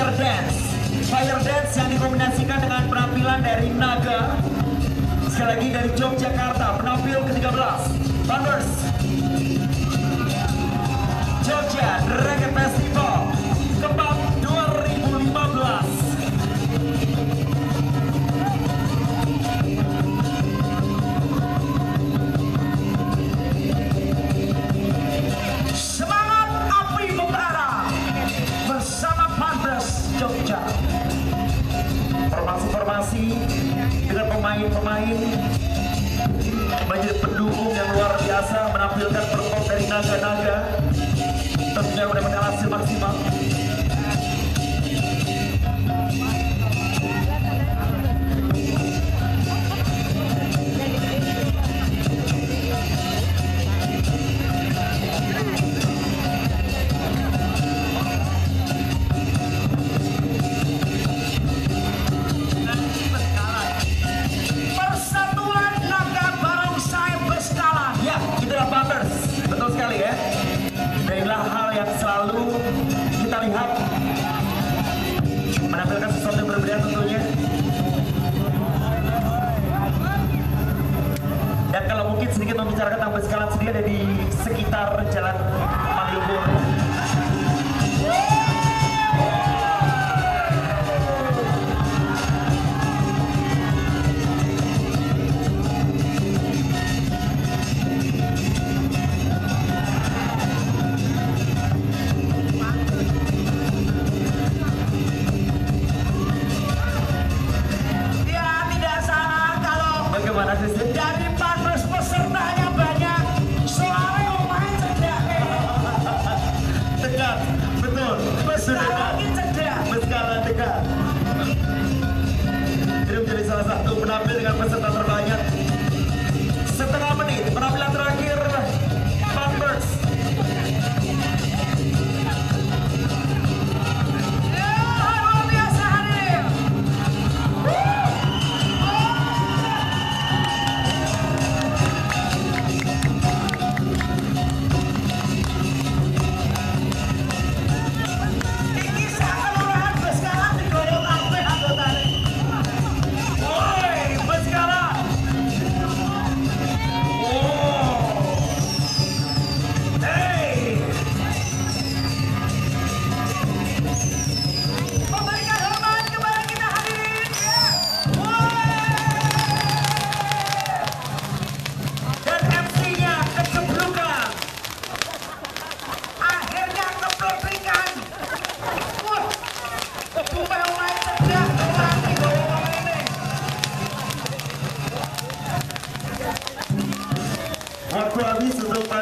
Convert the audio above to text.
Fire Dance. Yang dikombinasikan dengan penampilan dari Naga. Sekali lagi dari Yogyakarta Penampil ke-13. Thunders. Jogja Reggae Festival Formasi-formasi dengan pemain-pemain menjadi pendukung yang luar biasa menampilkan perform dari naga-naga. Selalu kita lihat menampilkan sesuatu yang berbeda tentunya. Dan kalau mungkin sedikit membicarakan tentang Berskala sendiri ada di sekitar jalan I'm Allah, Allah, Allah, Allah, Allah, Uma província do.